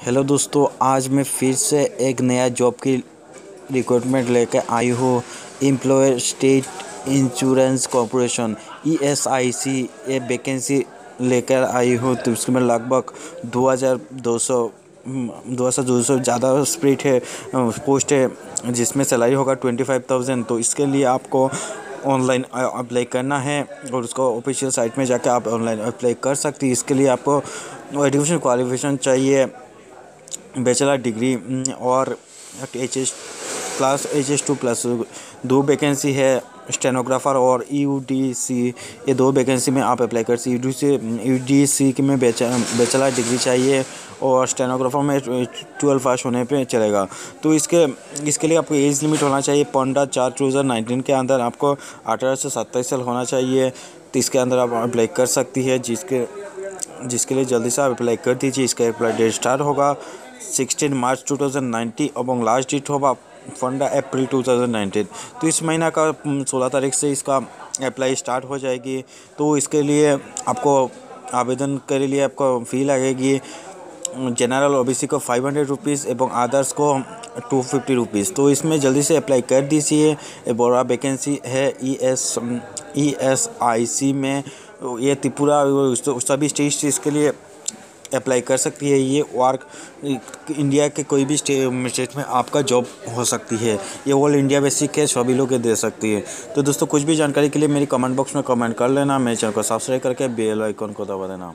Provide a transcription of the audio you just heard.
Hello दोस्तों, आज मैं फिर से एक नया जॉब की रिक्रूटमेंट लेकर आई हूँ। Employer state insurance corporation E S I C ये वैकेंसी लेकर आई हूँ। तो उसमें लगभग दो हज़ार दो सौ दो हज़ार दो सौ ज़्यादा स्प्रिट है पोस्ट है, जिसमें सैलरी होगा ट्वेंटी फाइव थाउज़ेंड तो इसके लिए आपको ऑनलाइन अप्लाई करना है और उसको ऑफिशियल साइट में जाकर आप ऑनलाइन अप्लाई कर सकती इसके लिए आपको एजुकेशन क्वालिफिकेशन चाहिए। बैचलर डिग्री और H S plus H S two plus दो वैकेंसी है स्टेनोग्राफर और यू डी सी ये दो वैकेंसी में आप अप्लाई कर सकते U C U D C में बैचलर डिग्री चाहिए और स्टेनोग्राफर में ट्वेल्व पास होने पे चलेगा। तो इसके इसके लिए आपको एज लिमिट होना चाहिए पंद्रह चार टू हज़ार नाइनटीन के अंदर आपको अठारह से सत्ताईस साल होना चाहिए। तो इसके अंदर आप अप्लाई कर सकती है, जिसके जिसके लिए जल्दी से आप अप्लाई कर दीजिए, इसका अप्लाई डेट स्टार्ट होगा। Sixteen March two thousand ninety और लास्ट डेट होगा पंद्रह अप्रैल टू थाउज़ेंड नाइनटीन। तो इस महीना का सोलह तारीख से इसका अप्लाई स्टार्ट हो जाएगी। तो इसके लिए आपको आवेदन के लिए आपको फ़ी लगेगी। जनरल ओबीसी को फाइव हंड्रेड रुपीज़ एवं अदर्स को टू फिफ्टी रुपीज़ तो इसमें जल्दी से अप्लाई कर दीजिए। बड़ा वैकेंसी है E S E S I सी में। ये त्रिपुरा सभी स्टेट इसके लिए अप्लाई कर सकती है, ये वर्क इंडिया के कोई भी स्टेट में आपका जॉब हो सकती है। ये ऑल इंडिया बेसिक है, सभी लोग दे सकती है। तो दोस्तों, कुछ भी जानकारी के लिए मेरी कमेंट बॉक्स में कमेंट कर लेना, मेरे चैनल को सब्सक्राइब करके बेल आइकॉन को दबा देना।